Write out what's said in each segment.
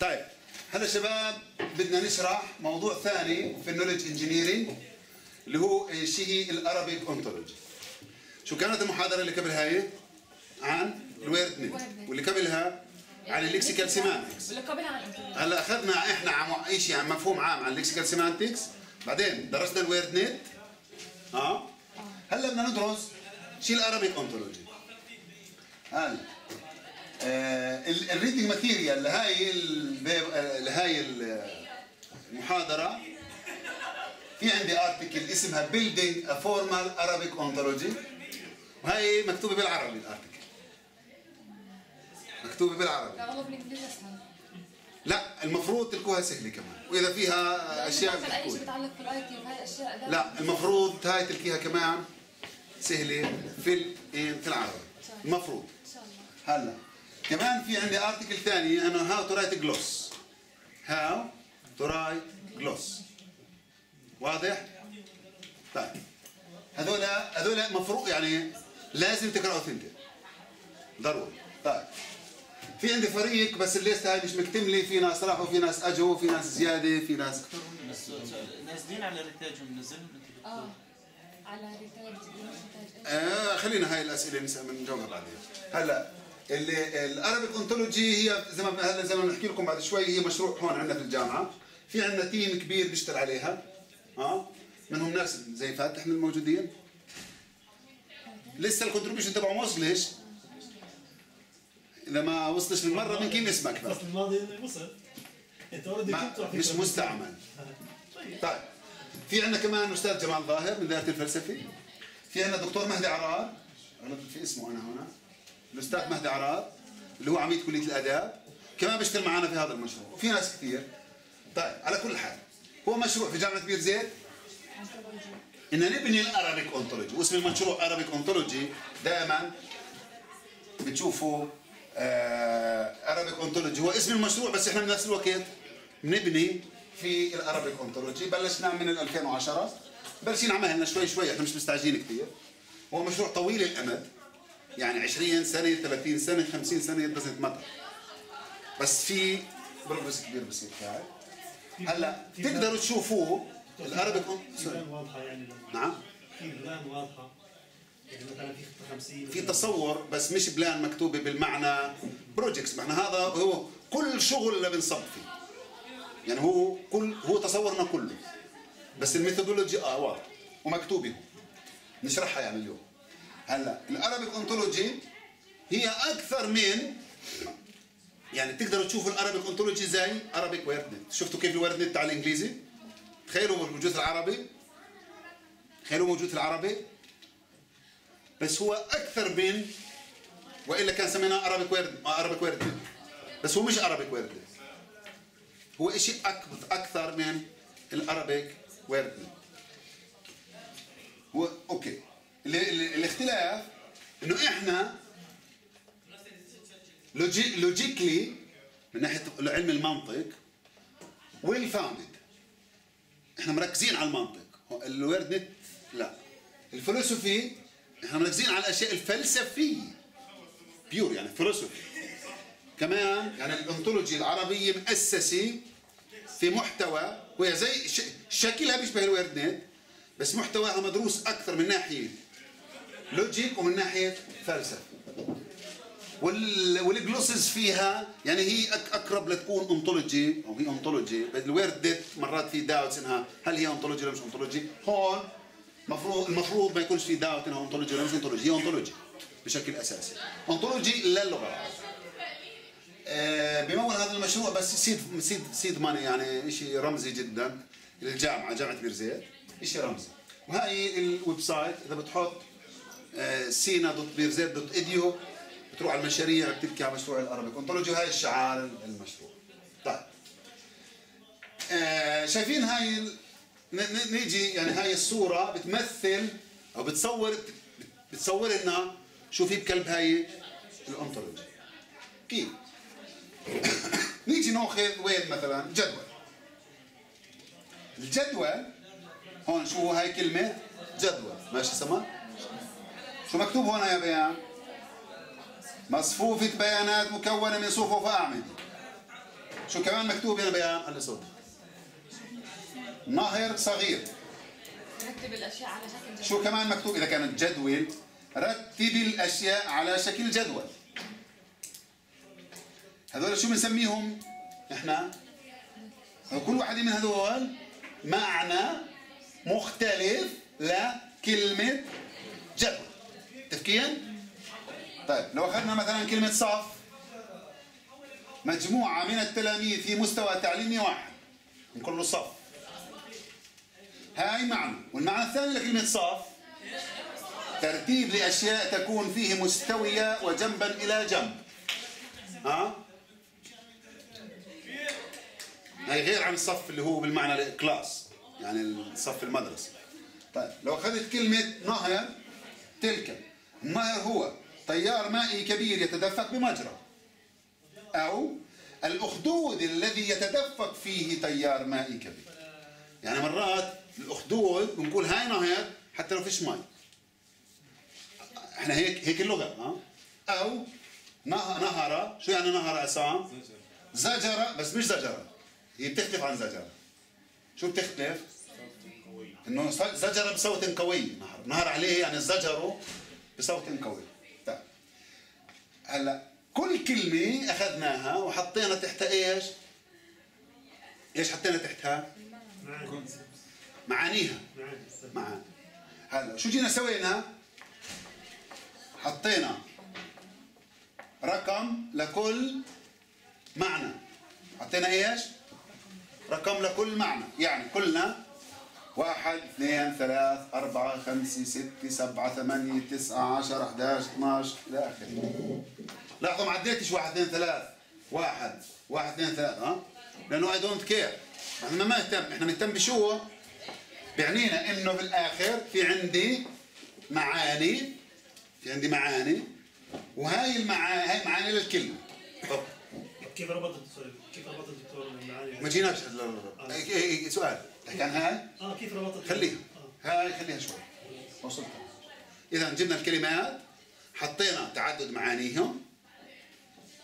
طيب هلا شباب بدنا نشرح موضوع ثاني في ال knowledge engineering اللي هو شيء هي ال Arabic Ontology شو كانت المحاضرة اللي قبل هاي عن ال WordNet واللي قبلها عن ال lexical semantics اللي قبلها عن هلا أخذنا إحنا عم شيء عن مفهوم عام عن ال lexical semantics بعدين درسنا ال WordNet آه. هلا بدنا ندرس شيء ال Arabic Ontology هلا. ال reading material لهاي آه، لهاي المحاضرة في عندي article اسمها Building a Formal Arabic Ontology. وهي مكتوبة بالعربي ال article مكتوبة بالعربي. لا والله بالإنجليزي أسهل. لا المفروض تلقوها سهلة كمان. وإذا فيها أشياء مثلا أي شيء بيتعلق بال IT وهي الأشياء ده لا المفروض هاي تلقيها كمان سهلة في إيه، في العربي. المفروض. إن شاء الله. هلا. كمان في عندي article ثاني انه how to write gloss how to write gloss واضح؟ طيب. هذول هذول مفروض يعني لازم تقراوا ثنتين ضروري. طيب. في عندي فريق بس الليسته هاي مش مكتمله في ناس راحوا في ناس أجوا في ناس زيادة في ناس بس نازلين على ريتاجهم نزلهم انت آه. على ريتاج. ريتاج آه خلينا هاي الأسئلة نسأل من نجاوبها بعدين هلا ال Arabic Ontology هي زي ما هلا زي ما بنحكي لكم بعد شوي هي مشروع هون عندنا في الجامعة. في عندنا team كبير بيشتغل عليها. آه؟ منهم ناس زي فاتح من الموجودين. لسه ال contribution تبعه ما وصلش إذا ما وصلش بالمرة ممكن اسمك بس الماضي وصل. أنت مش. مستعمل. طيب. طيب. في عندنا كمان أستاذ جمال ظاهر من ذات الفلسفي. في عندنا دكتور مهدي عرار. غلطت في اسمه أنا هنا. الأستاذ مهدي عرار اللي هو عميد كلية الآداب كمان بيشتغل معنا في هذا المشروع. وفي ناس كثير. طيب على كل حال هو مشروع في جامعة بير زيت إن نبني ال Arabic Ontology واسم المشروع Arabic Ontology دائما بتشوفوا Arabic Ontology هو اسم المشروع بس إحنا بنفس الوقت بنبني في ال Arabic Ontology بلشنا من ال 2010 بلشنا عملنا شوي شوي إحنا مش مستعجلين كثير. هو مشروع طويل الأمد. يعني 20 سنة 30 سنة 50 سنة doesn't matter بس في progress كبير بصير فيها هلا تقدروا تشوفوه. ال Arabic في plan واضحة يعني نعم. في plan واضحة. يعني مثلا في خطه 50 في تصور بس مش plan مكتوبة بالمعنى projects معنى هذا هو كل شغل اللي بنصب فيه. يعني هو كل هو تصورنا كله. بس ال methodology آه واضح ومكتوبه نشرحها يعني اليوم. هلا ال Arabic Ontology هي أكثر من يعني تقدروا تشوفوا ال Arabic Ontology زي Arabic WordNet شفتوا كيف ال WordNet على الإنجليزي؟ تخيلوا موجود في العربي. تخيلوا موجود في العربي. بس هو أكثر من والا كان سميناه Arabic Word Arabic Word بس هو مش Arabic Word هو شيء أكثر من ال Arabic Word هو أوكي. الاختلاف إنه إحنا logi- logically من ناحية علم المنطق well founded إحنا مركزين على المنطق. ال WordNet لا. الفلسفي إحنا مركزين على الأشياء الفلسفية. pure يعني فلسفي كمان يعني ال ontology العربيه مؤسسه في محتوى وهي زي. شكلها بيشبه ال WordNet بس محتواها مدروس أكثر من ناحية logic ومن ناحية فلسفة وال... والجلوسز فيها يعني هي. أقرب لتكون انطولوجي أو هي انطولوجي الويرد نت مرات في داوتس إنها هل هي انطولوجي ولا مش انطولوجي هون المفروض المفروض ما يكونش في داوت إنها انطولوجي ولا مش انطولوجي هي انطولوجي بشكل أساسي. انطولوجي للغة. العربيه آه، بمول هذا المشروع بس سيد سيد سيد ماني يعني شيء رمزي جدا للجامعة جامعة بيرزيت شيء رمزي. وهاي ال website إذا بتحط سينا dot بيرزيت dot edu بتروح على المشاريع بتبكي على مشروع ال Arabic Ontology وهي الشعار المشروع. طيب. آه، شايفين هاي نيجي يعني هاي الصورة بتمثل أو بتصور بتصور لنا شو في بقلب هاي ال ontology كيف؟ نيجي ناخذ وين مثلا؟ جدول. الجدول هون شو هاي كلمة؟ جدول. ماشي سما شو مكتوب هون يا بيان. مصفوفة بيانات مكونة من صفوف أعمدة شو كمان مكتوب هنا بيان؟ على صوت. نهر صغير. رتب الأشياء على شكل جدول. شو كمان مكتوب؟ إذا كانت جدول رتب الأشياء على شكل جدول. هذول شو بنسميهم؟ إحنا. كل واحد من هذول معنى مختلف لكلمة جدول. تفكين طيب لو أخذنا مثلا كلمة صف مجموعة من التلاميذ في مستوى تعليمي واحد نقول له صف. هاي معنى. والمعنى الثاني لكلمة صف ترتيب لأشياء تكون فيه مستوية وجنبا إلى جنب. ها؟ هاي غير عن الصف اللي هو بالمعنى ال class يعني الصف المدرسة. طيب لو أخذت كلمة نهر تلك. النهر هو؟ تيار مائي كبير يتدفق بمجرى. أو الأخدود الذي يتدفق فيه تيار مائي كبير. يعني مرات الأخدود بنقول هاي نهر حتى لو فيش مي إحنا هيك هيك اللغة ها؟ أو نه- نهر شو يعني نهر عصام؟ زجرة بس مش زجرة. هي بتختلف عن زجرة. شو بتختلف؟ إنه زجر بصوت قوي نهر. نهر عليه يعني زجره بصوت قوي طيب هلا كل كلمة أخذناها وحطينا تحتها إيش؟ إيش حطينا تحتها؟ معاني معانيها معاني معاني هلا شو جينا سوينا؟ حطينا رقم لكل معنى حطينا إيش؟ رقم لكل معنى يعني قلنا واحد اثنين ثلاث أربعة خمسة ستة سبعة ثمانية تسعة عشرة 11 12 إلى آخره. لاحظوا ما عديتش واحد اثنين ثلاث. واحد واحد اثنين ثلاث ها؟ لأنه I don't care إحنا ما نهتم. إحنا بنهتم بشو؟ بيعنينا إنه بالاخر في عندي معاني في عندي معاني وهاي المعاني هاي معاني للكلمه طب. كيف ربط الدكتور كيف ربط الدكتور المعاني ما جيناش. لل- إيه- إيه- سؤال. تحكي عن هاي آه كيف ربط خليها. آه. هاي خليها شوي. وصلت. إذا جبنا الكلمات حطينا تعدد معانيهم.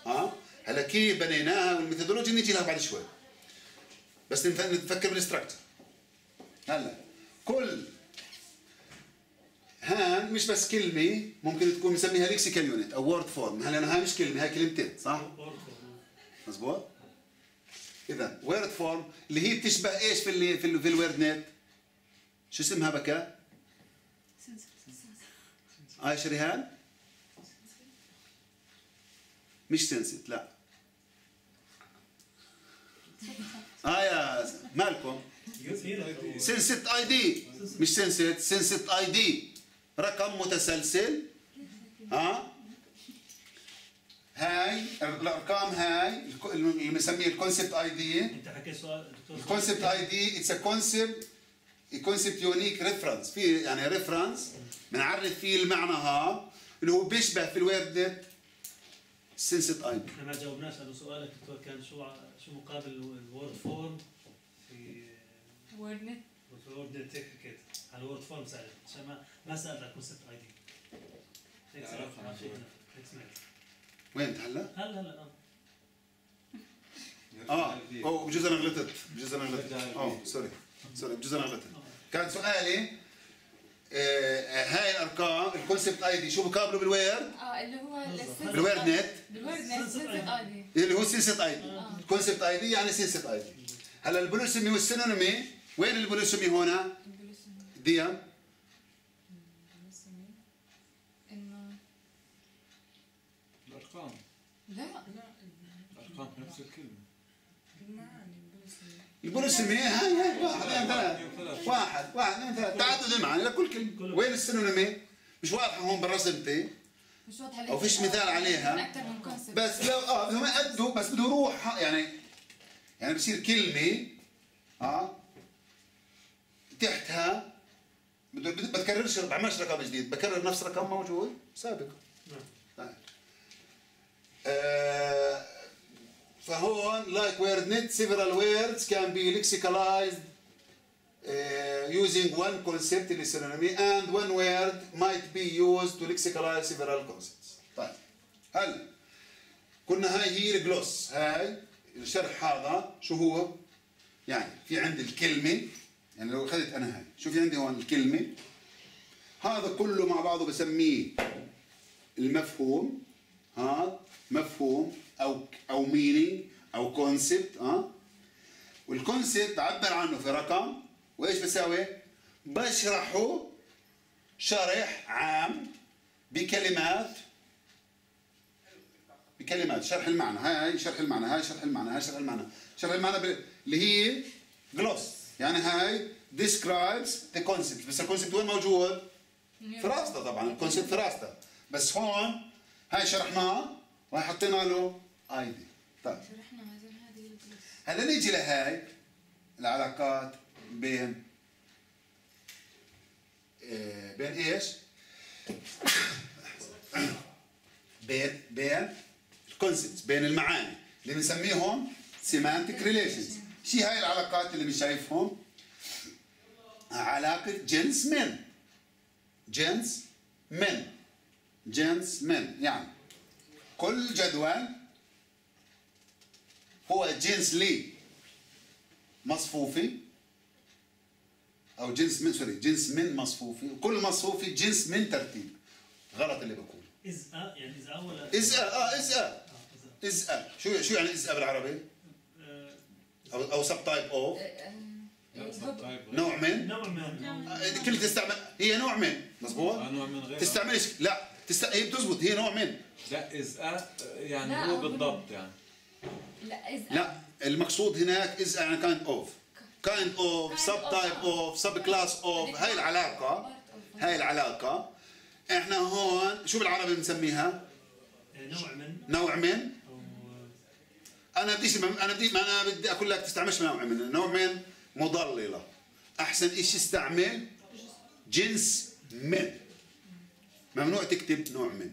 ها هلا كيف بنيناها وال methodology نيجي لها بعد شوي. بس نف- نفكر بال structure هلا كل هان مش بس كلمة ممكن تكون بنسميها lexical unit أو word form هلا هاي مش كلمة هاي كلمتين صح؟ مزبوط؟ إذا word form اللي هي بتشبه إيش في اللي في, في ال WordNet؟ شو اسمها بكا؟ آه شريهان؟ مش synset لا آه يا مالكم synset ID مش synset synset ID رقم متسلسل ها هاي الأرقام هاي اللي بنسميه ال concept ID انت حكيت سؤال دكتور ال concept ID it's a concept concept unique reference في يعني reference بنعرف فيه المعنى ها اللي هو بيشبه في ال WordNet synset ID إحنا ما جاوبناش على سؤالك دكتور كان شو شو مقابل ال word form في WordNet في ال WordNet حكيت على ال word form سالت عشان ما ما سالت على ال concept ID هيك سمعت وين هلا؟ هلا هلا آه. آه اوه بجوز أنا غلطت بجوز أنا غلطت. اوه sorry sorry بجوز أنا غلطت. كان سؤالي آه هاي الأرقام ال concept ID شو بقابله بال Word؟ آه اللي هو بال WordNet. بال WordNet synset ID اللي هو synset ID ال concept ID يعني synset ID هلا ال polysemy وال synonymy وين ال polysemy هنا؟ ديام انه الارقام لا. الارقام نفس الكلمة. البوليسمي هاي هاي واحد اثنين ثلاث واحد واحد اثنين ثلاث تعدد المعاني لكل كلمة. وين السينونيمي؟ مش واضحة هون برسمتي مش واضحة أو فيش مثال عليها. بس لو آه بدهم يأدوا بس بده يروح يعني يعني بصير كلمة آه تحتها بتكررش بعملش رقم جديد بكرر نفس رقم موجود سابق نعم. طيب. فهون like word net several words can be lexicalized uh, using one concept اللي synonym and one word might be used to lexicalize several concepts. طيب. هلا كنا هاي هي الجلوس هاي الشرح هذا شو هو؟ يعني في عندي الكلمة يعني لو أخذت أنا هاي شو في عندي هون الكلمة؟ هذا كله مع بعضه بسميه المفهوم ها؟ مفهوم أو أو meaning أو concept ها وال concept بعبر عنه في رقم وإيش بساوي؟ بشرحه شرح عام بكلمات بكلمات شرح المعنى هاي شرح المعنى هاي شرح المعنى هاي شرح المعنى شرح المعنى اللي هي gloss يعني هاي describes the concept بس ال concept وين موجود؟ في راسته طبعا ال concept في راسته بس هون هاي شرحناه حطينا له ID طيب شرحنا هذا هذه هلا نيجي لهاي العلاقات بين آه، بين إيش؟ بين بين ال concepts بين المعاني اللي بنسميهم semantic relations شي هاي العلاقات اللي بنشايفهم؟ علاقة جنس من. جنس من. جنس من يعني. كل جدول هو جنس لي مصفوفي أو جنس من sorry جنس من مصفوفي وكل مصفوفي جنس من ترتيب. غلط اللي بقول. أ يعني أ ولا إذ آه إذ آه، إذ إذ شو شو يعني إذ بالعربي؟ آه، أو أو سب تايب اوف طيب نوع من؟ نوع من. آه، كلمة تستعمل هي نوع من. مزبوط نوع من غير تستعملش لا. تست... هي بتزبط. هي نوع من. لا إز أ يعني هو هو بالضبط يعني. لا إذا لا المقصود هناك إز يعني كايند اوف كايند اوف سب تايب اوف سب كلاس اوف هاي العلاقة. هاي العلاقة. إحنا هون شو بالعربي بنسميها؟ نوع من. نوع من؟ أو أنا بديش أنا بدي أنا بدي أقول لك تستعملش نوع من. نوع من مضللة. أحسن إشي استعمل جنس من. ممنوع تكتب نوع من.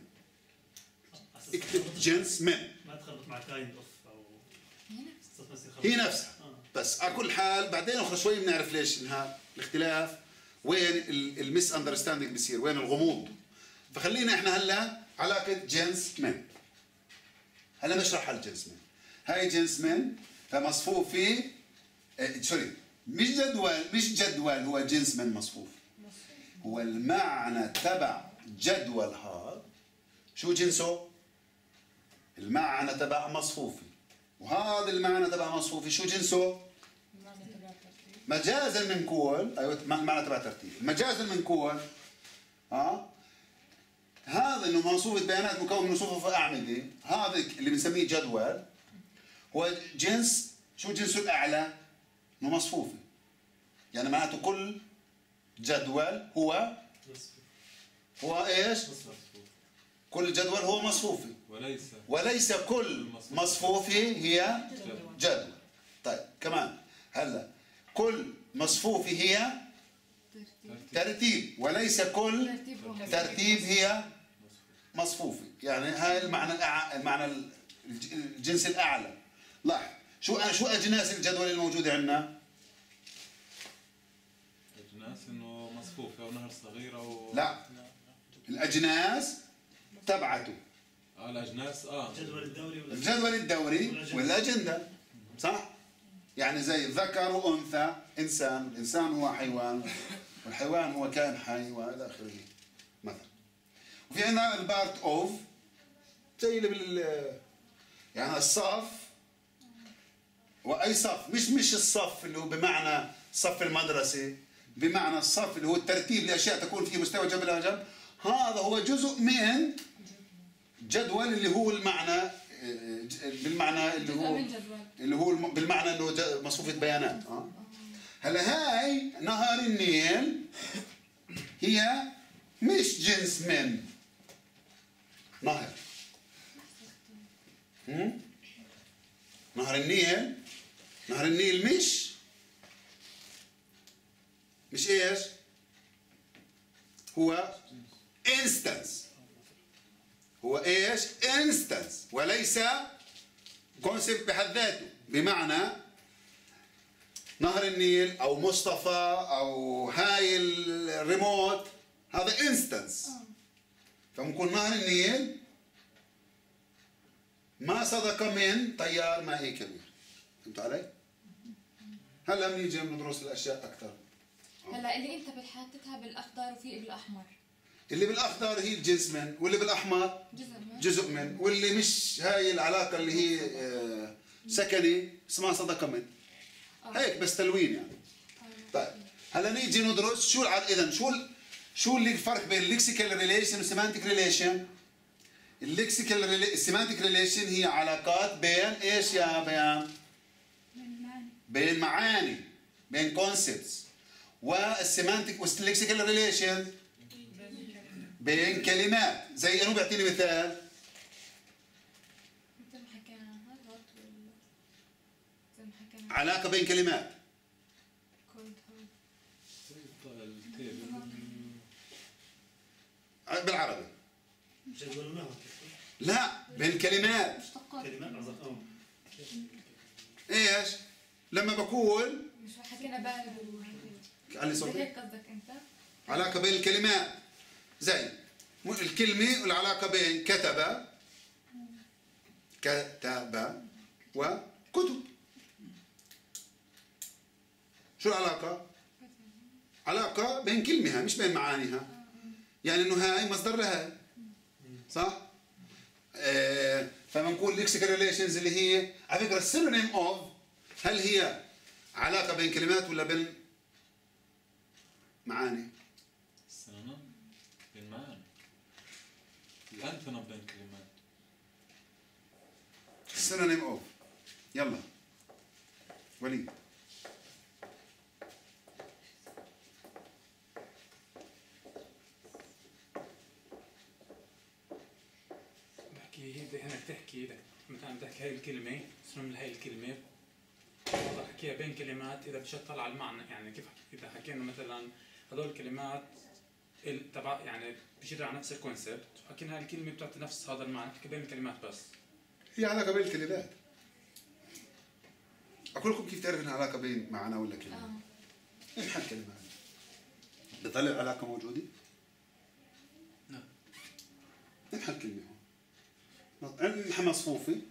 اكتب جنس من. ما تخلط مع kind of أو. هي نفسها. آه. بس على كل حال بعدين آخر شوي بنعرف ليش إنها الاختلاف وين ال misunderstanding بصير وين الغموض. فخلينا إحنا هلأ علاقة جنس من. هلأ نشرح الجنس من. هاي جنس من فمصفوفي آه sorry مش جدول مش جدول هو جنس من مصفوف. هو المعنى تبع جدول هذا شو جنسه؟ المعنى تبع مصفوفي. وهذا المعنى تبع مصفوفي شو جنسه؟ مجازا من كول أيوه معنى تبع ترتيب. مجازا من كول ها؟ هذا إنه مصفوفة بيانات مكون من صفوف أعمدة. هذا اللي بنسميه جدول. هو جنس شو جنسه الأعلى؟ إنه مصفوفي. يعني معناته كل جدول هو هو إيش كل جدول هو مصفوفي. وليس. وليس كل مصفوفة هي جدول. طيب كمان. هلا كل مصفوفة هي ترتيب. ترتيب. وليس كل ترتيب هي مصفوفة يعني هاي المعنى. المعنى الج- الجنس الأعلى. لاحظ. شو شو أجناس الجدول الموجودة عندنا؟ أجناس إنه مصفوفة أو نهر صغير أو لا. الأجناس تبعته. آه الأجناس آه. الجدول الدوري ولا الجدول الدوري والأجندة صح؟ يعني زي ذكر وأنثى إنسان الإنسان هو حيوان والحيوان هو كائن حي وإلى آخره مثلا وفي عندنا البارت أوف زي اللي بال يعني الصف. وأي صف؟ مش مش الصف اللي هو بمعنى صف المدرسة بمعنى الصف اللي هو الترتيب لأشياء تكون في مستوى جنب إلى جنب هذا هو جزء من جدول اللي هو المعنى بالمعنى اللي هو اللي هو الم- بالمعنى انه ج- مصفوفة بيانات آه هلا هاي نهر النيل هي مش جنس من نهر؟ نهر النيل نهر النيل مش مش إيش؟ هو instance هو إيش؟ instance وليس concept بحد ذاته. بمعنى نهر النيل أو مصطفى أو هاي الريموت هذا instance فممكن نهر النيل ما صدق من تيار مائي كبير. فهمتوا علي؟ هلا بنيجي ندرس الأشياء أكثر. هلا اللي أنت بتحطتها بالأخضر وفي بالأحمر. اللي بالأخضر هي الجنس من واللي بالأحمر جزء من. جزء من واللي مش هاي العلاقة اللي هي آه، سكني اسمها صدقة من. آه. هيك بس تلوين يعني. طيب. هلا نيجي ندرس شو. اذا شو. شو اللي الفرق بين ال lexical relation وال semantic relation ال lexical rela... ال semantic relation هي علاقات بين إيش يا بيان؟ بين معاني بين concepts وال semantic وال lexical relation بين كلمات. زي انه بيعطيني مثال؟ مثل ما حكينا زي ما حكينا علاقة بين كلمات. بالعربي. لا بين كلمات. مشتقات إيش؟ لما بقول مش حكينا بالغ علي صوتي هيك قصدك انت علاقة بين الكلمات. زي الكلمة والعلاقة بين كتب كتب وكتب. شو العلاقة؟ علاقة بين كلمها مش بين معانيها. يعني إنه هاي مصدر لهاي صح؟ آه فبنقول lexical relations اللي هي على فكرة ال synonym of هل هي علاقة بين كلمات ولا بين معاني ال syno بين معاني ال antonym بين كلمات. Synonym of. يلا. وليد بحكي هي بدك انك تحكي بدك مثلا بدك هاي الكلمة اسم من هاي الكلمة. بقدر أحكيها بين كلمات إذا بدي اطلع على المعنى يعني كيف إذا حكينا مثلا هذول الكلمات ال- تبع يعني بيشير على نفس الكونسبت وحكينا هاي الكلمة بتعطي نفس هذا المعنى بين الكلمات بس. هي علاقة بين الكلمات. أقول لكم كيف تعرف إنها علاقة بين معنى ولا كلمة؟ آه. ابحث كلمة بطلع علاقة موجودة؟ نعم. ابحث كلمة هون؟ عندنا مصفوفة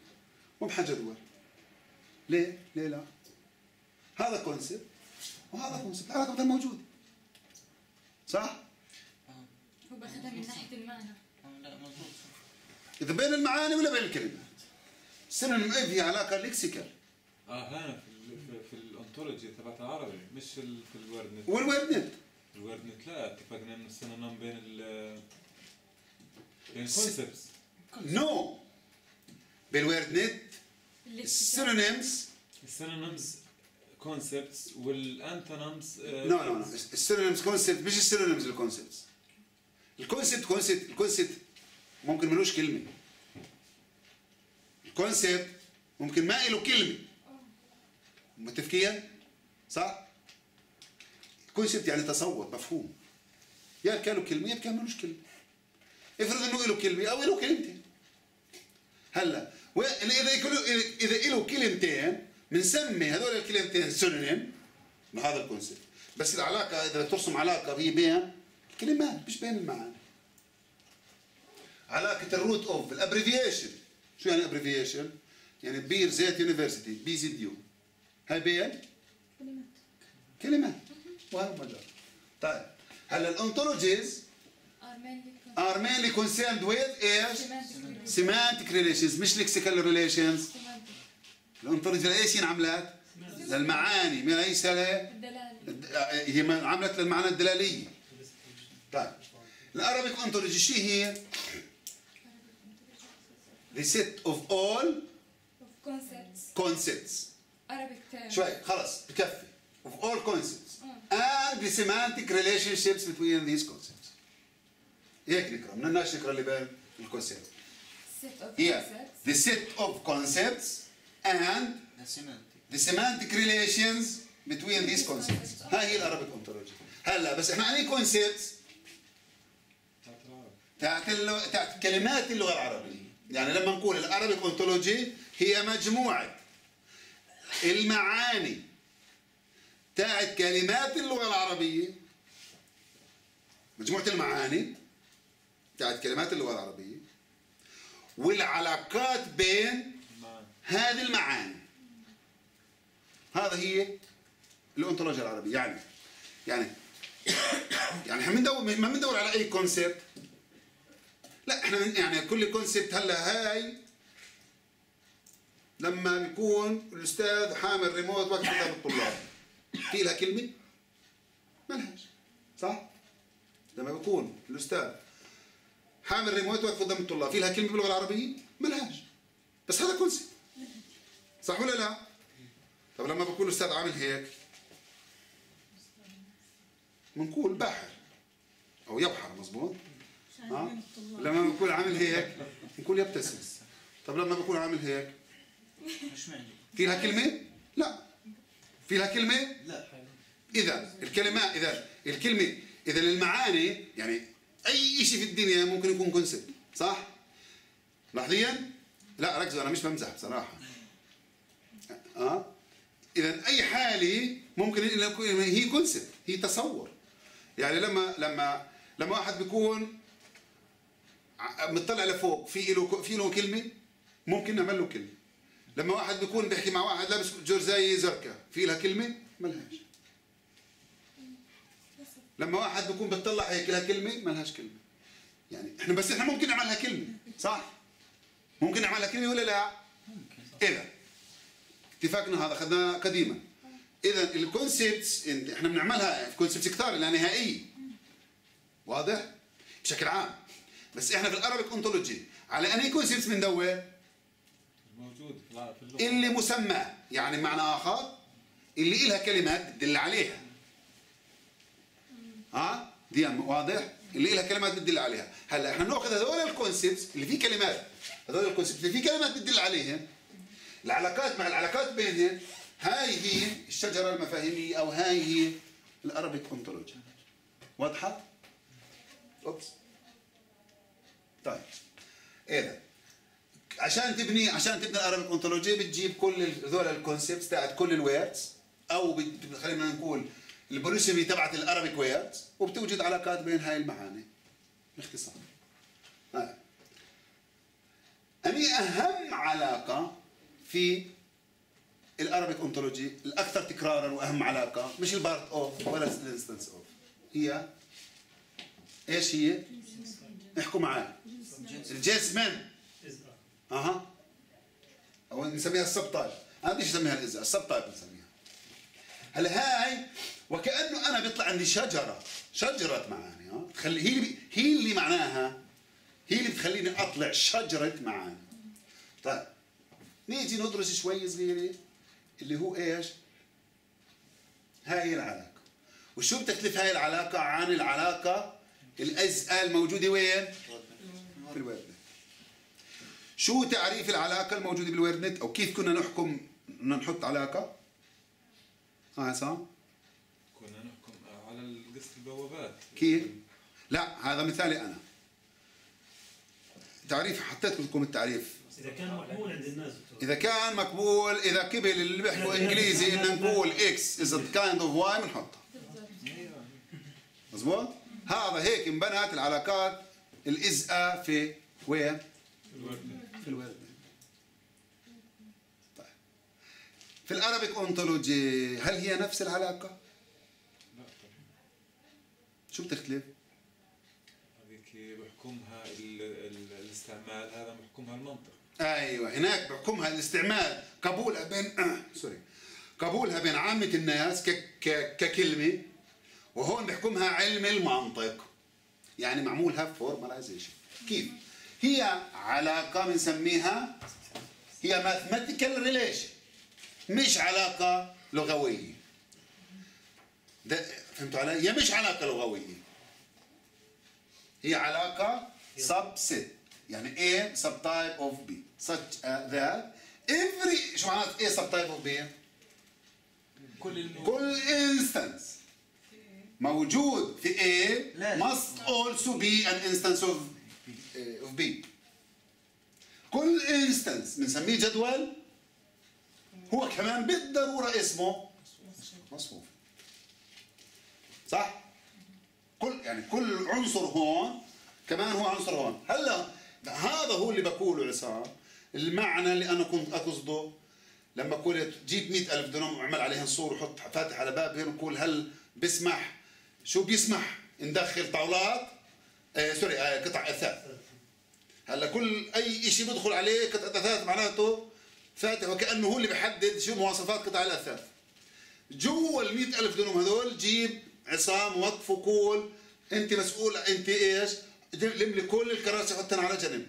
وابحث جدول ليه؟ ليه لا؟ هذا concept وهذا concept العلاقة بتضل موجودة. صح؟ باخذها من ناحية المعنى. آه، لا مضبوط. إذا بين المعاني ولا بين الكلمات؟ ال synonym إيه هي علاقة lexical؟ آه هنا في ال في, في ال ontology تبعت العربي مش ال في ال WordNet وال WordNet ال WordNet لا اتفقنا انه السينونيم بين ال بين الكونسبتس نو. بالويرد نت السينونيمز السينونيمز كونسبتس والانتونيمز نو نو نو السينونيمز كونسبت مش السينونيمز الكونسبتس ال concept concept ال concept ممكن ملوش كلمة. ال concept ممكن ما له كلمة. متفقين؟ صح؟ ال concept يعني تصور مفهوم. يا كان له كلمة يا كان ملوش كلمة. افرض إنه له كلمة أو له كلمتين. هلا إذا إذا له كلمتين بنسمي هذول الكلمتين synonym هذا ال concept بس العلاقة إذا ترسم علاقة هي بين الكلمات مش بين المعاني. علاقة ال root of ال abbreviation شو يعني abbreviation يعني بير زيت university BZU هاي بين كلمات. وهذا مجال طيب هلا ال ontologies are mainly concerned with إيش semantic relations مش lexical relations. الانتولوجي إيش ينعملت للمعاني ما ليس ل- الدلالة. هي من- عملت للمعنى الدلالية طيب الارابيك انتولوجي شو هي the set of all of concepts concepts Arabic term شوي خلص بكفي of all concepts and the semantic relationships between these concepts هيك نقرا بدناش نقرا اللي بين الكونسبت set of هي concepts the set of concepts and ده سيمانتيك the semantic relations between these concepts هاي هي الارابيك انتولوجي هلا بس احنا عندنا concepts تبعت العربي تاعت اللغة تاعت كلمات اللغة العربية. يعني لما نقول ال Arabic ontology هي مجموعة. المعاني. تاعت كلمات اللغة العربية. مجموعة المعاني. تاعت كلمات اللغة العربية. والعلاقات بين هذه المعاني. هذا هي الأنتولوجيا العربية يعني يعني يعني ما بندور على أي concept لا إحنا يعني كل concept هلا هاي لما بيكون الأستاذ حامل ريموت وقت قدام الطلاب في لها كلمة؟ ملهاش صح؟ لما بيكون الأستاذ حامل ريموت وقت قدام الطلاب في لها كلمة باللغة العربية؟ ملهاش. بس هذا كونسيبت صح ولا لا؟ طب لما بكون الأستاذ عامل هيك بنقول بحر أو يبحر مزبوط ها؟ لما بكون عامل هيك بنقول يبتسم طب لما بكون عامل هيك مش معنى في لها كلمة؟ لا في لها كلمة؟ لا إذا الكلمة إذا الكلمة إذا المعاني يعني أي شيء في الدنيا ممكن يكون concept صح؟ لحظيا؟ لا ركزوا أنا مش بمزح بصراحة أه؟ إذا أي حالة ممكن هي concept هي تصور يعني لما لما لما واحد بيكون مطلع لفوق. في له في له كلمة؟ ممكن نعمل له كلمة. لما واحد بيكون بيحكي مع واحد لابس جرزاي زرقة في لها كلمة؟ ملهاش. لما واحد بيكون بتطلع هيك لها كلمة؟ ملهاش كلمة. يعني إحنا بس إحنا ممكن نعملها كلمة صح؟ ممكن نعملها كلمة ولا لا؟ إذا اتفاقنا هذا اخذناه قديما. إذا ال concepts إحنا بنعملها concepts كثار لا نهائية. واضح؟ بشكل عام. بس إحنا في ال Arabic Ontology على انهي concepts بندور موجود. في اللغة. اللي مسمى يعني معنى آخر اللي إلها كلمات تدل عليها. ها؟ دي واضح؟ اللي إلها كلمات بتدل عليها. هلا إحنا بنأخذ هذول ال concepts اللي فيه كلمات. هذول ال concepts اللي فيه كلمات بتدل عليهم. العلاقات مع العلاقات بينهم هاي هي الشجرة المفاهيمية أو هاي هي ال Arabic Ontology واضحة؟ oops. طيب اذا عشان تبني عشان تبني ال Arabic Ontology بتجيب كل هذول ال concepts تاعت كل ال words أو خلينا نقول ال polysemy تبعت ال Arabic words وبتوجد علاقات بين هاي المعاني باختصار هاي. أني أهم علاقة في ال Arabic Ontology الأكثر تكرارا وأهم علاقة مش ال part of ولا ال instance of هي إيش هي؟ احكوا معي الجيسمنت إذا أها. أو نسميها ال subtype أنا بديش اسميها الاذا ال subtype نسميها. هلا هاي وكأنه أنا بيطلع عندي شجرة. شجرة معاني ها؟ تخلي هي اللي هي اللي معناها هي اللي بتخليني أطلع شجرة معاني. طيب نيجي ندرس شوي صغيرة اللي هو إيش؟ هاي العلاقة. وشو بتختلف هاي العلاقة؟ عن العلاقة ال is a الموجوده وين؟ في الويب شو تعريف العلاقة الموجودة بال WordNet أو كيف كنا نحكم بدنا نحط علاقة؟ آه عصام كنا نحكم على قصة البوابات. كيف؟ لا هذا مثالي أنا. تعريف حطيت لكم التعريف. إذا كان مقبول عند الناس إذا كان مقبول إذا قبل اللي بيحكوا إنجليزي إن نقول X is a kind of Y بنحطها مزبوط؟ هذا هيك انبنت العلاقات ال is a في وين؟ في ال WordNet طيب في ال Arabic Ontology هل هي نفس العلاقة؟ لا شو بتختلف؟ هذيك بحكمها ال- ال- الاستعمال هذا بحكمها المنطق أيوه هناك بحكمها الاستعمال قبولها بين sorry قبولها بين عامة الناس. ككلمة وهون بحكمها علم المنطق يعني معمولها formalization كيف؟ هي علاقة بنسميها هي mathematical relation مش علاقة لغوية ده فهمتوا علي؟ هي مش علاقة لغوية هي علاقة subset يعني A subtype of B such that every شو معنات A subtype of B؟ كل. كل instance موجود في A must also be an instance of uh, of B. كل instance بنسميه جدول هو كمان بالضرورة اسمه مصفوف. صح؟ كل يعني كل عنصر هون كمان هو عنصر هون. هلا هذا هو اللي بقوله عصام المعنى اللي أنا كنت أقصده لما قلت جيب مئة ألف دينار واعمل عليهن سور وحط فاتح على بابهن وقول هل بيسمح شو بيسمح ندخل طاولات؟ آه sorry آه قطع أثاث. هلا كل أي شيء بيدخل عليه قطعة أثاث معناته فاتح وكأنه هو اللي بيحدد شو مواصفات قطع الأثاث. جوا ال 100000 ألف دينار هذول جيب عصام وقف وقول أنت مسؤول أنت إيش؟ لم لي كل الكراسي حطها على جنب.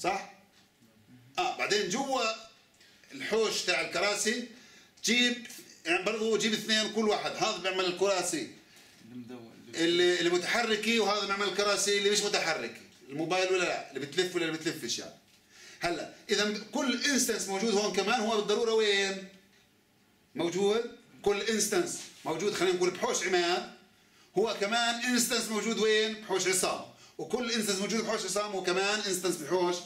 صح؟ آه بعدين جوا الحوش تاع الكراسي جيب يعني برضه جيب اثنين كل واحد. هذا بيعمل الكراسي. اللي متحركه وهذا بيعمل الكراسي. اللي مش متحركه الموبايل ولا لا؟ اللي بتلف ولا اللي بتلفش يعني؟ هلا إذا كل instance موجود هون كمان هو بالضرورة وين؟ موجود؟ كل instance موجود. خلينا نقول بحوش عماد. هو كمان instance موجود وين؟ بحوش عصام. وكل instance موجود بحوش عصام هو كمان instance بحوش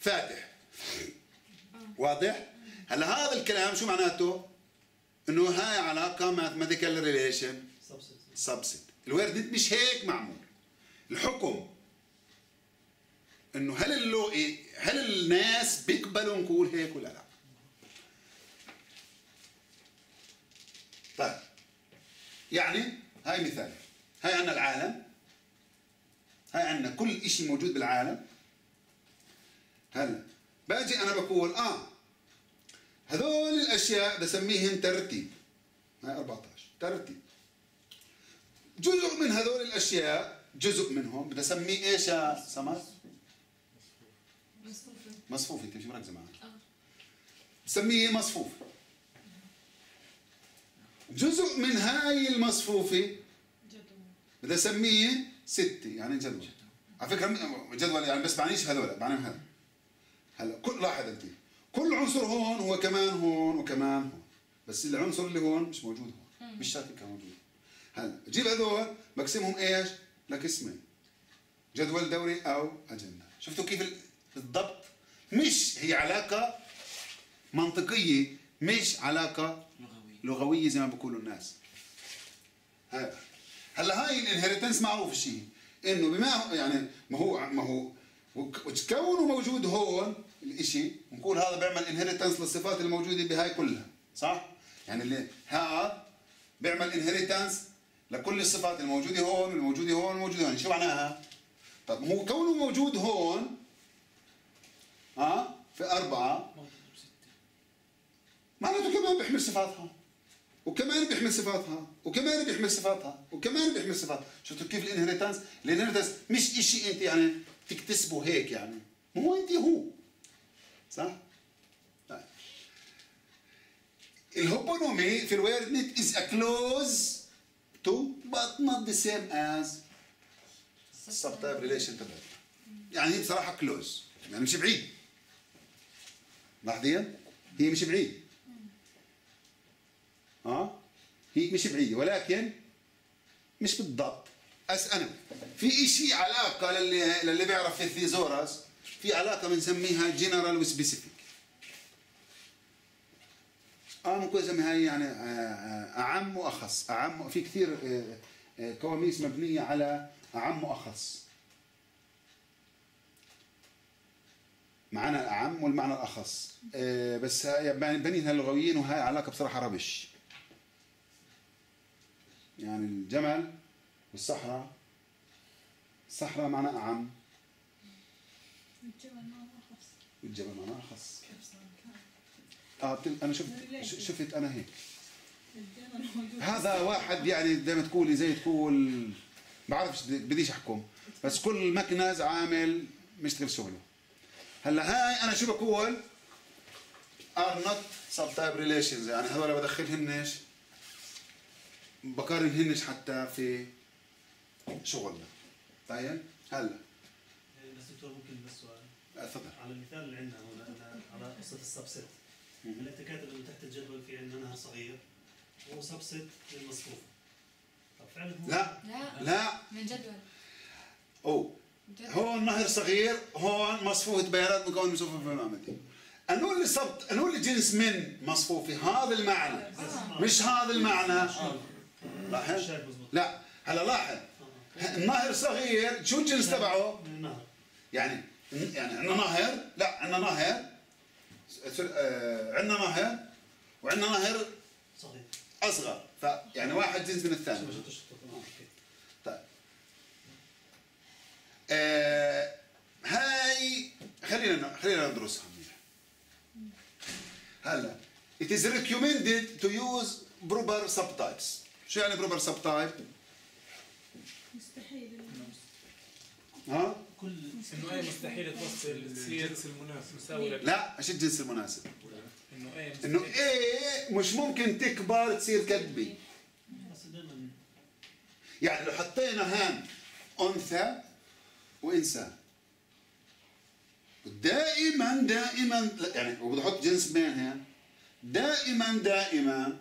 فاتح. واضح؟ هلا هذا الكلام شو معناته؟ انه هاي علاقة mathematical relation subset subset ال WordNet مش هيك معمول. الحكم انه هل اللو إيه؟ هل الناس بيقبلوا نقول هيك ولا لا؟ طيب. يعني هاي مثال. هاي عندنا العالم. هاي عندنا كل إشي موجود بالعالم. هلا باجي أنا بقول آه هذول الأشياء بسميهن ترتيب. هاي 14 ترتيب. جزء من هذول الأشياء جزء منهم بدي اسميه إيش يا سمر؟ مصفوفة. مصفوف انت مش مركزه معي آه. بسميه مصفوف. جزء من هاي المصفوفة جدول. بدي اسميه ستة يعني جدول. على فكرة جدول يعني بس بعنيش هذول بعني هذا. هلا كل لاحظ انت كل عنصر هون هو كمان هون وكمان هون. بس العنصر اللي هون مش موجود هون. مش شايف كان موجود. هلا جيب هذول بقسمهم إيش؟ لقسمين. جدول دوري أو اجنده شفتوا كيف ال- بالضبط مش هي علاقة منطقية مش علاقة لغوي لغوية زي ما بيقولوا الناس. هذا هلا هاي الانهرتنس معروف شيء. إنه بما يعني ما هو ما هو وك- كونه موجود هون الإشي نقول هذا بيعمل انهرتنس للصفات الموجودة بهاي كلها صح؟ يعني اللي هذا بيعمل انهرتنس لكل الصفات الموجودة هون والموجوده هون والموجوده هون شو معناها؟ طب هو كونه موجود هون ها في أربعة معناته كمان بيحمل صفاتها وكمان بيحمل صفاتها وكمان بيحمل صفاتها وكمان بيحمل صفاتها. شفتوا كيف الانهرتنس الانهرتنس مش إشي أنت يعني تكتسبه هيك يعني. ما هو أنت هو. صح؟ طيب. الهوبونومي في الويرد نت is a close to but not the same as subtype relation تبعها يعني هي بصراحة close. يعني مش بعيد. لاحظين هي مش بعيد. ها؟ هي مش بعيدة ولكن مش بالضبط. أس أنا في شيء علاقة للي للي بيعرف في ال thesaurus في علاقة بنسميها general و specific آه ممكن نسميها هي يعني آه، آه، أعم وأخص. أعم في كثير آه، آه، قواميس مبنية على أعم وأخص. معنى الأعم والمعنى الأخص. آه، بس بنينها اللغويين وهاي علاقة بصراحة ربش. يعني الجمل والصحراء الصحراء ما أخص والجبل معناها أخص آه أنا شفت شفت أنا هيك. هذا واحد يعني زي ما تقولي زي تقول بعرفش بديش أحكم. بس كل مكنز عامل مشتغل شغله. هلأ هاي أنا شو بقول؟ Are not subtype relations. يعني هذول بدخلهنش بقارنهنش حتى في شغلنا. طيب؟ هلأ بس دكتور ممكن بس سؤال آه، تفضل. على المثال اللي عندنا هنا على قصة ال subset انت كاتب انه تحت الجدول في عندنا نهر صغير. هو subset للمصفوفة. طب فعلا هو لا. لا. لا. من جدول. جدول. هون نهر صغير هون مصفوفة بيانات مكون من مصفوفة بالمعمدي أنقول لي صبت أنقول لي جنس من مصفوفة؟ هذا المعنى. آه. مش هذا المعنى. لاحظ؟ لا. هلا لاحظ. النهر صغير شو الجنس تبعه؟ من النهر. يعني يعني عندنا نهر لا عندنا نهر آه عندنا نهر وعندنا نهر صغير. أصغر. فيعني واحد جنس من الثاني. طيب. آه هاي خلينا خلينا ندرسها منيح. هلا it is recommended to use proper subtypes. شو يعني proper subtype؟ مستحيل. إنه إيه مستحيل توصل تصير الجنس المناسب. مساوي لا مش الجنس المناسب. إنه إيه إنه إيه مش ممكن تكبر تصير كذبه يعني لو حطينا هان أنثى وانسان دائما دائما لا، يعني وبده أحط جنس بين هان دائما دائما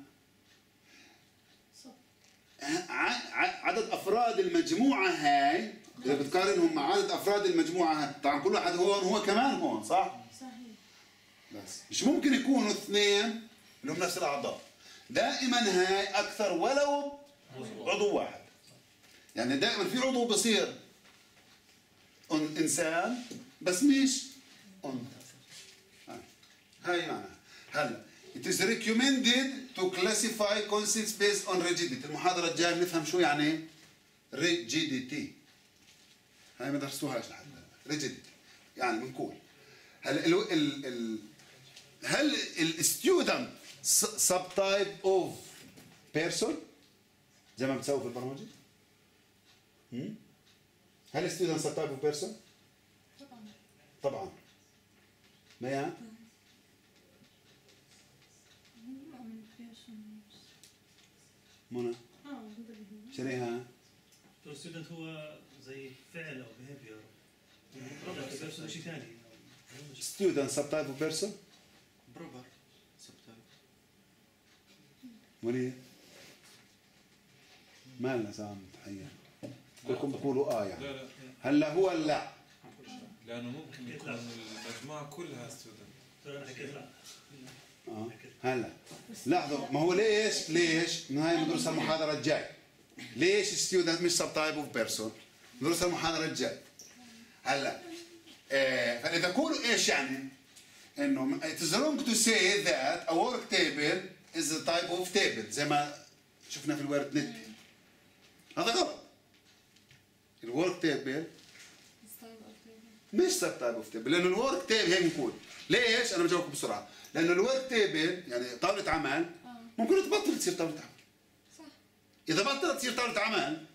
عدد أفراد المجموعة هاي إذا بتقارنهم مع عدد أفراد المجموعة طبعا كل واحد هون هو كمان هون صح؟ صحيح. بس مش ممكن يكونوا اثنين لهم نفس الاعضاء دائما هاي أكثر ولو عضو واحد. يعني دائما في عضو بصير إنسان بس مش أنثى. هاي. هاي معناها. هلا It is recommended to classify concepts based on rigidity المحاضرة الجاية بنفهم شو يعني rigidity. هاي ما درستوهاش لحد الآن. rigidity يعني بنقول هلا ال ال ال هل ال student subtype of person زي ما بتسوي في البرمجة؟ هل ال student subtype of person؟ طبعا. طبعا ما الكريشنز منى بدي شريها الستودنت هو زي فعل أو بيهيفير بيرسون شيء ثاني ستودنت سب تايب اوف بيرسون بروبر سبتايب وليه؟ ما لنا سام تحية كلكم بتقولوا آه يعني. لا لا. هلا هو لا. لأنه ممكن يكون المجموعه كلها student أنا حكيت لا آه هلا. لحظة. ما هو ليش ليش؟ من هاي بندرسها المحاضرة الجاي. ليش student مش subtype of person ندرسها المحاضرة الجاي هلا آه فإذا كونوا إيش يعني؟ إنه it is wrong to say that a work table is a type of table زي ما شفنا في ال WordNet هذا غلط. ال work table مش subtype of table لأنه ال work table هيك بنقول. ليش؟ أنا بجاوبكم بسرعة. لأنه ال work table يعني طاولة عمل آه. ممكن تبطل تصير طاولة عمل. صح. إذا بطلت تصير طاولة عمل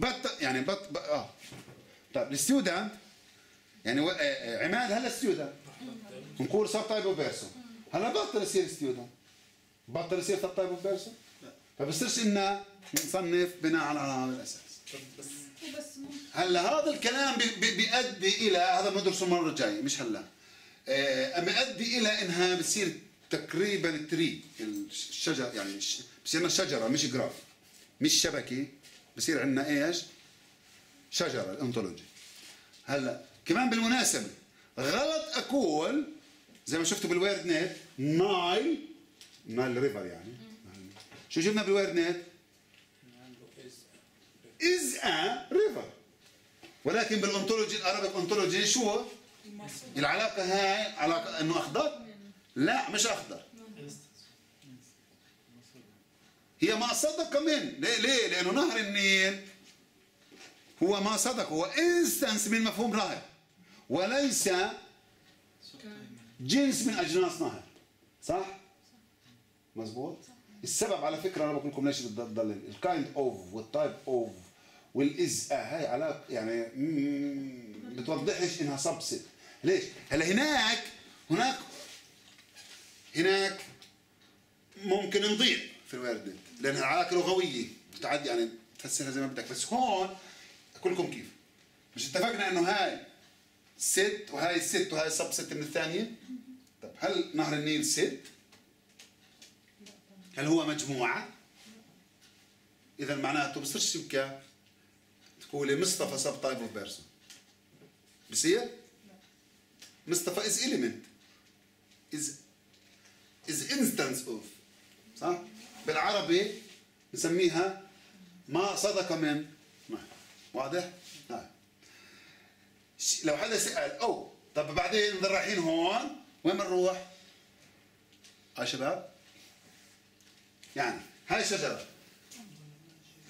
بطل يعني بط. آه. طيب ال student يعني. آه، آه، عماد هلا student بنقول subtype of person هلا بطل يصير student بطل يصير of person فبصيرش إنه نصنف بناء على هذا ممكن هلا هذا الكلام بي- بي- بيؤدي إلى هذا بندرسه المرة الجاية مش هلا. آه، بيؤدي إلى إنها بتصير تقريبا tree الشجر يعني بصير شجرة مش graph مش شبكة. بصير عندنا إيش؟ شجرة ال ontology هلأ كمان بالمناسبة غلط أقول زي ما شفتوا بال WordNet Nile Nile River يعني شو جبنا بال WordNet؟ is a river ولكن بال ontology ال Arabic Ontology شو؟ العلاقة هاي علاقة إنه أخضر؟ لا مش أخضر هي ما صدق من ليه ليه؟ لأنه نهر النيل هو ما صدق هو instance من مفهوم نهر وليس جنس من أجناس نهر صح؟ مزبوط؟ السبب على فكرة أنا بقول لكم ليش بتضل ال kind of وال type of وال is هاي علاقه يعني بتوضحش إنها subset ليش؟ هلا هناك هناك هناك ممكن نضيع في ال WordNet لأنها علاقة لغوية. بتعدي يعني تفسرها زي ما بدك. بس هون أقول لكم كيف. مش اتفقنا إنه هاي set وهاي set وهاي subset من الثانية؟ طب هل نهر النيل set؟ هل هو مجموعة؟ إذا معناته بصيرش يبقى تقولي مصطفى subtype of person بصير؟ مصطفى is element. Is is instance of. صح؟ بالعربي نسميها ما صدق من ما واضح؟ نعم ش- لو حدا سأل أو طب بعدين نضل رايحين هون وين بنروح؟ ها شباب يعني هاي الشجرة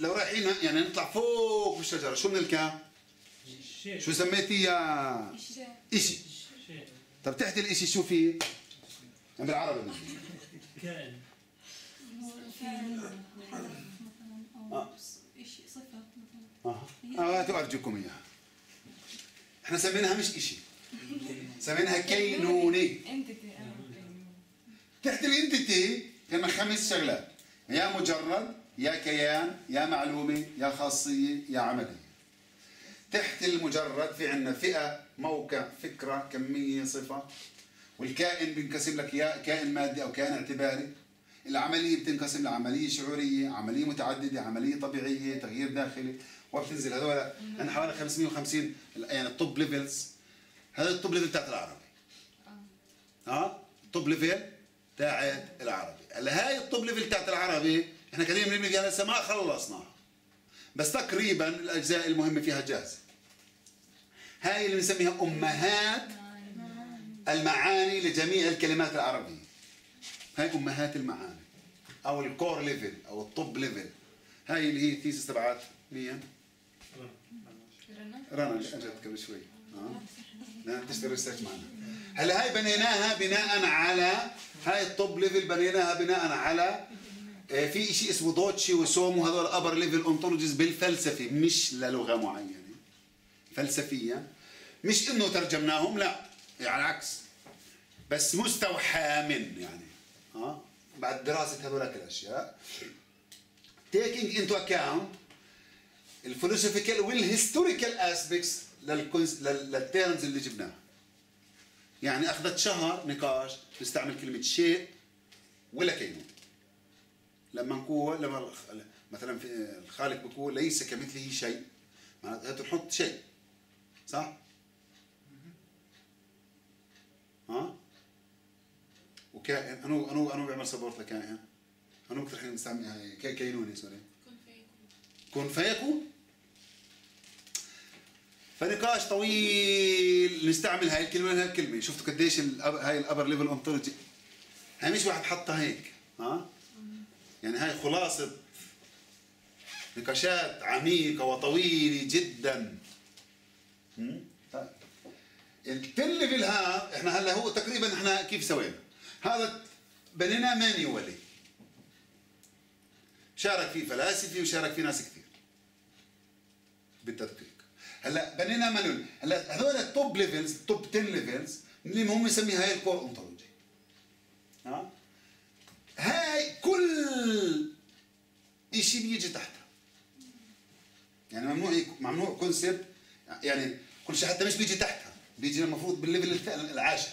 لو رايحين يعني نطلع فوق بالشجرة شو بنلقى؟ شيء شو سميتي يا الشيء إشي شيء طب تحت الإشي شو فيه؟ يعني بالعربي. كائن مثلا آه. أو صفه مثلا هاتوا أرجوكم إياها. إحنا سميناها مش إشي. سميناها كينوني. تحت الإنتيتي كمان خمس شغلات. يا مجرد يا كيان يا معلومة يا خاصية يا عملية. تحت المجرد في عندنا فئة موقع فكرة كمية صفة. والكائن بينقسم لك يا كائن مادي أو كائن اعتباري. العملية بتنقسم لعملية شعورية عملية متعددة عملية طبيعية تغيير داخلي. وبتنزل هذول عندنا حوالي 550 يعني ال top levels هذا ال top level تاعت العربي. ها ال top level تاعت العربي. هلا هاي ال top level تاعت العربي إحنا قاعدين بنبني فيها لسه ما خلصناها. بس تقريبا الأجزاء المهمة فيها جاهزة. هاي اللي بنسميها أمهات. المعاني لجميع الكلمات العربية. هاي أمهات المعاني. أو ال core level أو ال top level هاي اللي هي ال thesis تبعت مين؟ رنا. اللي أجت قبل شوي. آه. تشتغل research معنا. هلا هاي بنيناها بناء على هاي ال top level بنيناها بناء على آه، في شيء اسمه DOLCE و SUMO هذول upper level ontologies بالفلسفة مش للغة معينة. فلسفيا مش إنه ترجمناهم لا. يعني العكس. بس مستوحى من يعني. ها؟ بعد دراسة هذولك الاشياء taking into account ال philosophical وال historical aspects لل terms اللي جبناها يعني أخذت شهر نقاش نستعمل كلمة شيء ولا كينون لما نقول لما مثلا في الخالق بيقول ليس كمثله شيء. معناتها نحط شيء. صح؟ ها؟ وكائن انو انو أنو بيعمل support لكائن. أنو أكثر حين بنستعمل هاي. كي- كينوني sorry كن فيكون فنقاش طويل. نستعمل هاي الكلمة هاي الكلمة. شفتوا قديش هاي ال upper level ontology هاي مش واحد حطها هيك ها؟ يعني هاي خلاصة نقاشات عميقة وطويلة جدا؟ طيب. level ها إحنا هلأ هو تقريبا إحنا كيف سوينا؟ هذا بنيناه manually شارك فيه فلاسفه وشارك فيه ناس كثير. بالتدقيق. هلا بنينا manual هلا هذول ال top levels top 10 levels اللي هم بنسميها هاي ال core ontology ها؟ هاي كل شيء بيجي تحتها. يعني ممنوع ممنوع concept يعني كل شيء حتى مش بيجي تحتها. بيجي المفروض بال level العاشر.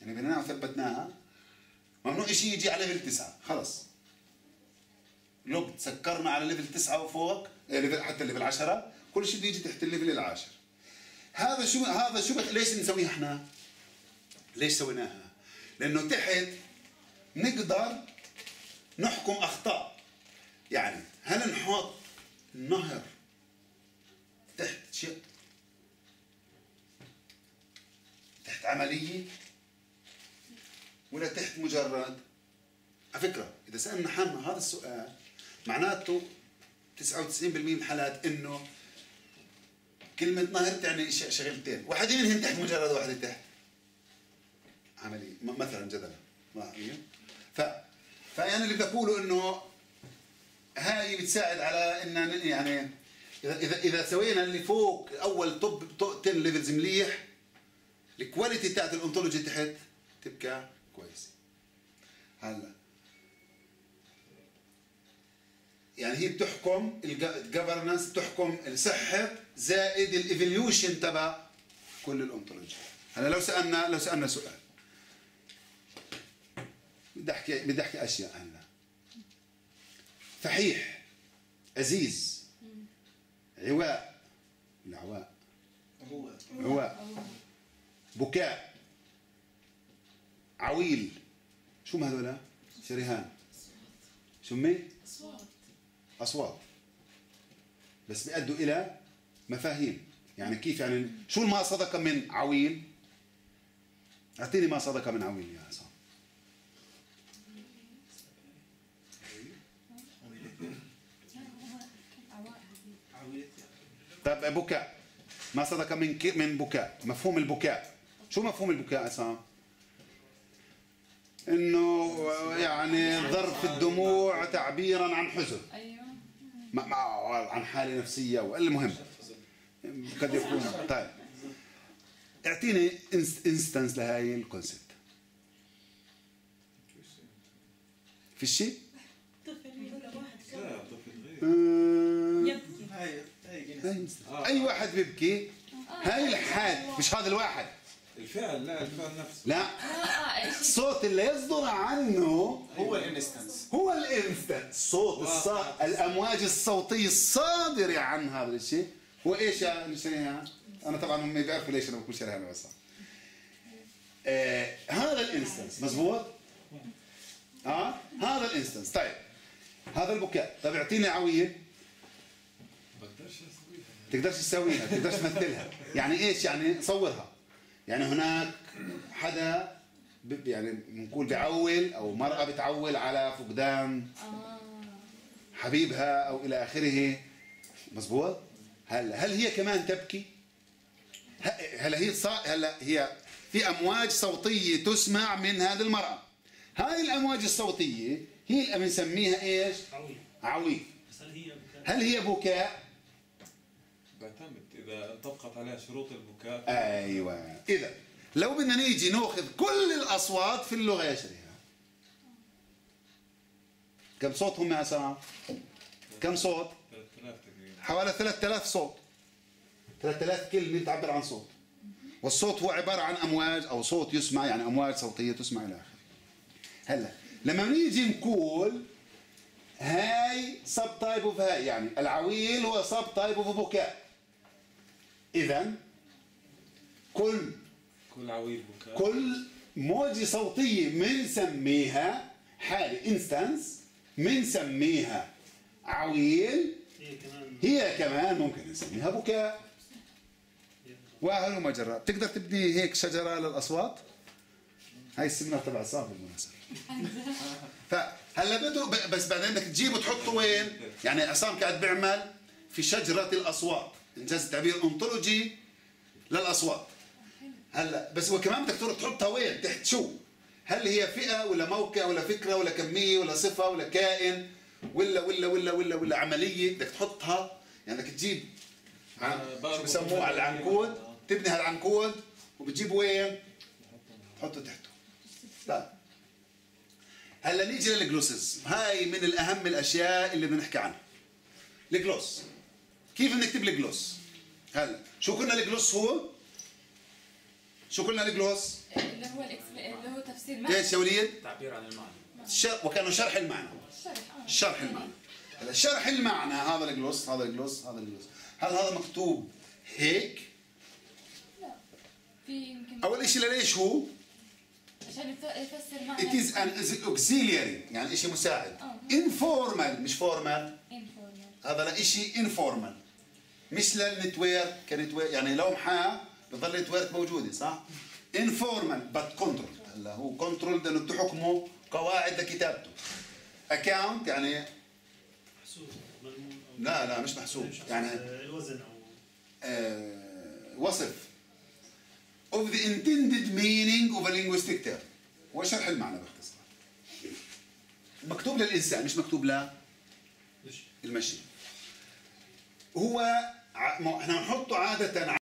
يعني بنيناها وثبتناها. ممنوع شيء يجي على level تسعة خلص لو سكرنا على level تسعة وفوق إيه، حتى level عشرة كل شيء بيجي تحت ال level العاشر هذا شو هذا شو. ليش نسويها إحنا؟ ليش سويناها؟ لأنه تحت نقدر نحكم أخطاء يعني هل نحط النهر تحت شيء تحت عملية مجرد على فكرة إذا سألنا حالنا هذا السؤال معناته 99% من الحالات إنه كلمة نهر تعني شغلتين، واحدة منهن تحت مجرد واحدة تحت. عملية مثلا جدلا. ف فأنا اللي بقوله إنه هاي بتساعد على إن ن- يعني اذا اذا إذا سوينا اللي فوق أول توب 10 ليفلز مليح ال quality تاعت ال ontology تحت تبقى كويسه. هلا. يعني هي بتحكم ال governance بتحكم الصحة زائد ال evolution تبع كل ال ontology. هلا لو سألنا لو سألنا سؤال. بدي أحكي بدي أحكي أشياء هلا. فحيح أزيز. عواء. العواء. عواء. بكاء. عويل. شو ما هذول شريهان. شو مي؟ أصوات. اصوات بس بيأدوا إلى مفاهيم. يعني كيف يعني شو ما صدق من عويل؟ أعطيني ما صدق من عويل يا عصام. طيب بكاء. ما صدق من. من بكاء. مفهوم البكاء. شو مفهوم البكاء عصام؟ إنه يعني ذرف الدموع تعبيرا عن حزن. أيوه. عن حالة نفسية والمهم قد يكون. طيب. اعطيني instance لهي ال concept في شيء؟ لا طفل غير آه،. أي واحد بيبكي؟ هاي الحال. مش هذا الواحد. الفعل لا الفعل نفسه. لا. آه إيش؟ الصوت اللي يصدر عنه هو ال instance. هو ال instance صوت الص... الأمواج الصوتية الصادرة عن هذا الشيء. هو إيش يا نسيها؟ أنا طبعا هم بيعرفوا ليش أنا بقول شرح أنا بس آه هذا ال instance. مزبوط؟ آه هذا الانستنس. طيب هذا البكاء. طيب اعطيني عوية. بقدرش أسويها. تقدرش تسويها تقدرش تمثلها. يعني إيش يعني؟ صورها. يعني هناك حدا ب- يعني بنقول بعول أو مرأة بتعول على فقدان آه. حبيبها أو إلى آخره. مزبوط هلا هل هي كمان تبكي؟ ه- هلا هي صا... هلا هي في أمواج صوتية تسمع من هذه المرأة؟ هاي الأمواج الصوتية هي اللي بنسميها إيش؟ عويل. عويل. بس هل هي بكاء؟ بعتمد إذا طبقت عليها شروط البكاء أيوه. إذا لو بدنا نيجي نأخذ كل الأصوات في اللغة يا شريهه كم صوت هم يا سلام كم صوت؟ 3000 تقريبا. حوالي 3000 صوت. 3000 كلمة تعبر عن صوت. والصوت هو عبارة عن أمواج أو صوت يسمع يعني أمواج صوتية تسمع إلى آخره. هلا لما بنيجي نقول هاي subtype of هاي يعني العويل هو subtype of بكاء. اذا كل كل عويل بكاء كل موجة صوتية بنسميها حالة instance بنسميها عويل هي كمان هي كمان ممكن نسميها بكاء. وهلم جرى بتقدر تبني هيك شجرة للأصوات؟ هاي السمنة تبع عصام بالمناسبة فهلا بده بس بعدين بدك تجيبه تحطه وين؟ يعني عصام قاعد بيعمل في شجرة الأصوات. إنجاز التعبير أنطولوجي للأصوات. هلا بس هو كمان بدك تروح تحطها وين؟ تحت شو؟ هل هي فئة ولا موقع ولا فكرة ولا كمية ولا صفة ولا كائن ولا ولا ولا ولا ولا عملية بدك تحطها؟ يعني بدك تجيب عن- شو بسموه؟ على العنكود. تبني هالعنكود وبتجيب وين؟ تحطه تحته. طيب هلا نيجي للجلوسز. هاي من الأهم الأشياء اللي بنحكي عنها. الجلوس. كيف بنكتب الجلوس؟ هلا شو قلنا الجلوس هو؟ شو قلنا الجلوس؟ اللي هو اللي هو تفسير معنى. إيش يا وليد؟ تعبير عن المعنى. وكانه شرح المعنى. الشرح آه. شرح المعنى. هلا شرح المعنى هذا الجلوس هذا الجلوس هذا الجلوس. هل هذا مكتوب هيك؟ لا. في يمكن أول شيء ليش هو؟ عشان يف- يفسر معنى. It is an auxiliary يعني شيء مساعد. آه. informal مش formal. Informal. هذا لا شيء انفورمال مش للنتوير كنتوير يعني لو محاه بضل النتوير موجودة صح؟ informal بس controlled هلا هو controlled لأنه بتحكمه قواعد لكتابته. account يعني محسوب لا لا مش محسوب. يعني آه، الوزن أو آه وصف. Of the intended meaning of a linguistic term. هو شرح المعنى باختصار مكتوب للإنسان مش مكتوب مش المشي. هو إحنا بنحطه عادة